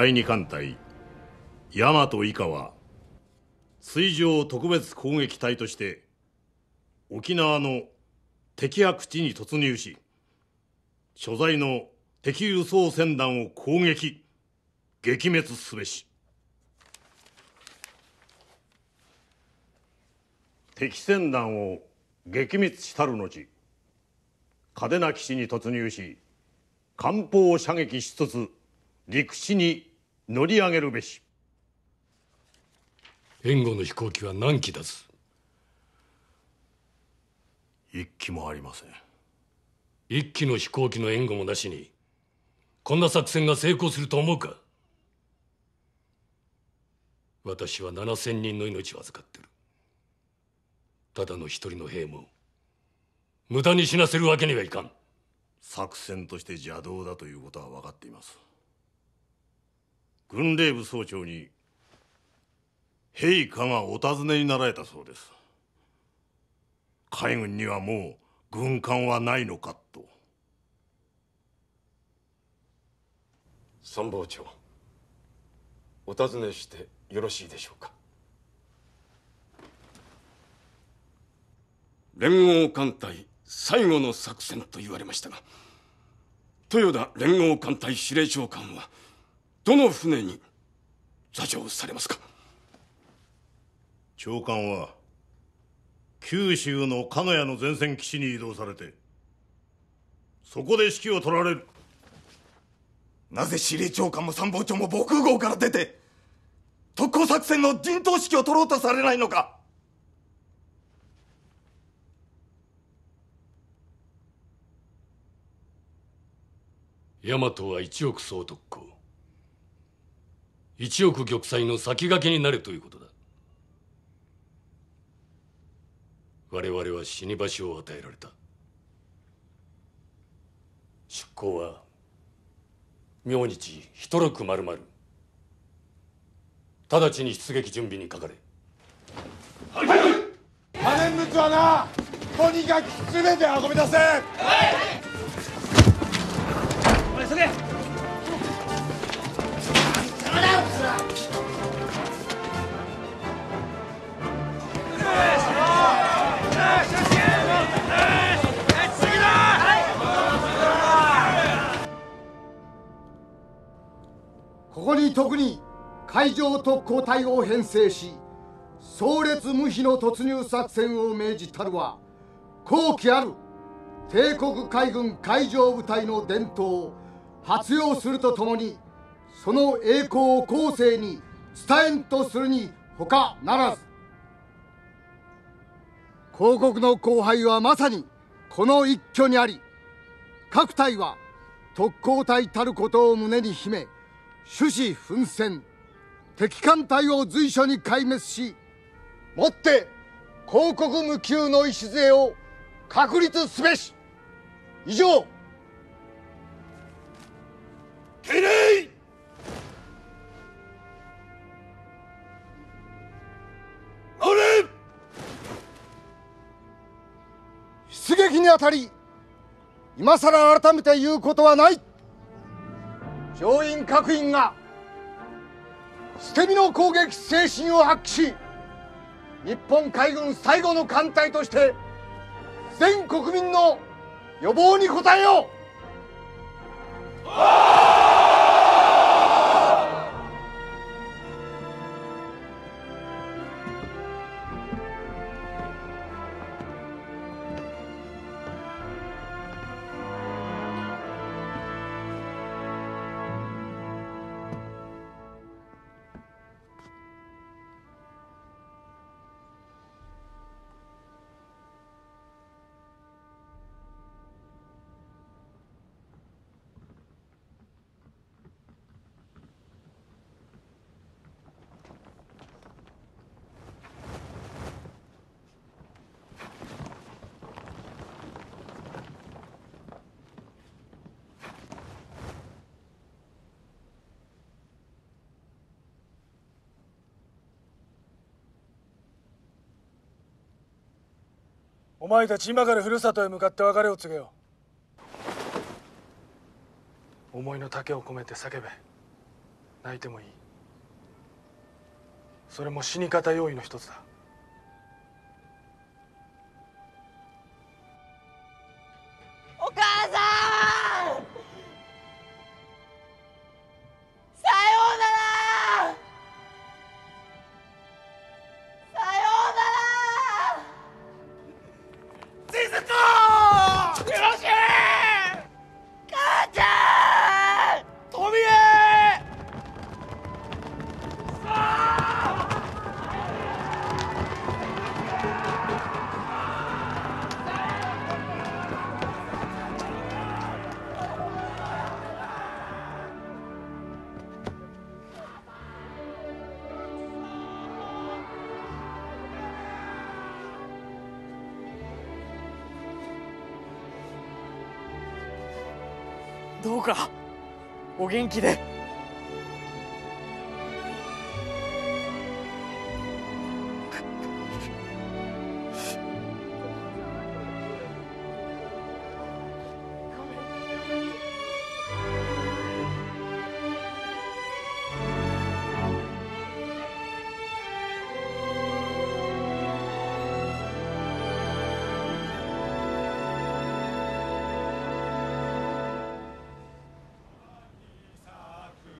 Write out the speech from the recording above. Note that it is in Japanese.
第二艦隊大和以下は水上特別攻撃隊として沖縄の敵白地に突入し所在の敵輸送船団を攻撃撃滅すべし。敵船団を撃滅したる後嘉手納基地に突入し艦砲を射撃しつつ陸地に乗り上げるべし。援護の飛行機は何機だず一機もありません。一機の飛行機の援護もなしにこんな作戦が成功すると思うか。私は7000人の命を預かってる。ただの一人の兵も無駄に死なせるわけにはいかん。作戦として邪道だということは分かっています軍令部総長に陛下がお尋ねになられたそうです。海軍にはもう軍艦はないのかと。参謀長お尋ねしてよろしいでしょうか。連合艦隊最後の作戦と言われましたが豊田連合艦隊司令長官はどの船に座乗されますか？長官は九州の鹿屋の前線基地に移動されてそこで指揮を取られる。なぜ司令長官も参謀長も防空壕から出て特攻作戦の陣頭指揮を取ろうとされないのか？大和は一億総特攻一億玉砕の先駆けになるということだ。我々は死に場所を与えられた。出航は明日一六丸々直ちに出撃準備にかかれ。可燃物はなとにかく全て運び出せ。おいここに特に海上特攻隊を編成し壮烈無比の突入作戦を命じたるは後期ある帝国海軍海上部隊の伝統を発揚するとともにその栄光を後世に伝えんとするに他ならず。広告の後輩はまさにこの一挙にあり各隊は特攻隊たることを胸に秘め種子奮戦。敵艦隊を随所に壊滅しもって広告無休の礎を確立すべし。以上。敬礼。あれ。出撃にあたり今さら改めて言うことはない。乗員各員が捨て身の攻撃精神を発揮し日本海軍最後の艦隊として全国民の予防に応えよう。お前たち今からふるさとへ向かって別れを告げよう。思いの丈を込めて叫べ。泣いてもいい。それも死に方用意の一つだ。どうかお元気で。